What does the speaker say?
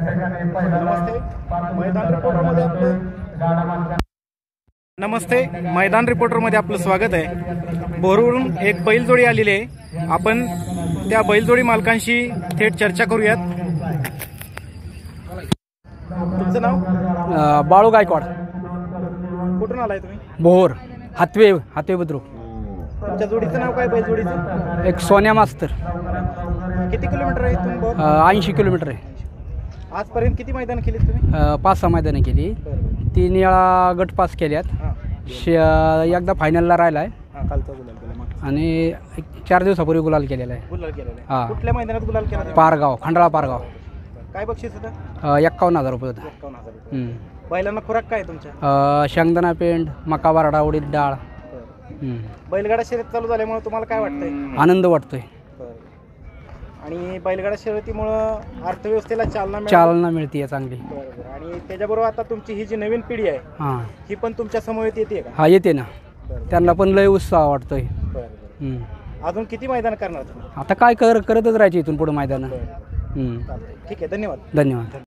नमस्ते मैदान रिपोर्टरमध्ये आपलं नमस्ते मैदान रिपोर्टरमध्ये आपलं स्वागत आहे. बोरवरून एक बैलजोडी आलेली आहे. आपण त्या बैलजोडी मालकांशी थेट चर्चा करूयात. तुमचं नाव? बाळू गायकवाड. कुठून आलाय तुम्ही? बोहोर हातवे हातवे बुद्रुक. तुमच्या जोडीचं नाव काय बैलजोडीचं? एक सोन्या मास्तर. किती किलोमीटर आहे बोर? ऐंशी किलोमीटर आहे. आजपर्यंत किती मैदान केली तुम्ही? पाच सहा मैदानं केली तीन वेळा गट पास केल्यात. हां. श एकदा फायनलला राहिला आहे हां कालचा गुलाल केला मग. आणि एक चार दिवसापूर्वी गुलाल केलेला आहे. गुलाल केलेला हां. आहे कुठल्या मैदानात गुलाल केला तुम्ही? पारगाव खंडाळा पारगाव. काय बक्षीस होतं? अ, एक्कावन्न हजार रुपये होता. एकावन्न हजार रुपये. हम्म. बैलांना खुराक काय तुमच्या? अ, शेंगदाणा पेंड मका बारडा उडीद डाळ. बैलगाडा शर्यत चालू झाल्यामुळे तुम्हाला काय वाटतंय? आनंद वाटतोय. आणि बैलगाडा शर्यतीमुळं अर्थव्यवस्थेला चालना. चालना मिळते चांगली बरं, बरं. आणि त्याच्याबरोबर आता तुमची ही जी नवीन पिढी आहे हां ही पण तुमच्यासमोर येते का हा येते ना बरं, त्यांना पण लय उत्साह वाटतोय बरं, बरं. हम्म. अजून किती मैदान करणार तुम्ही आता काय कर करतच राहायचे इथून पुढे मैदानं बरं, हम्म. चालतंय. ठीक आहे धन्यवाद धन्यवाद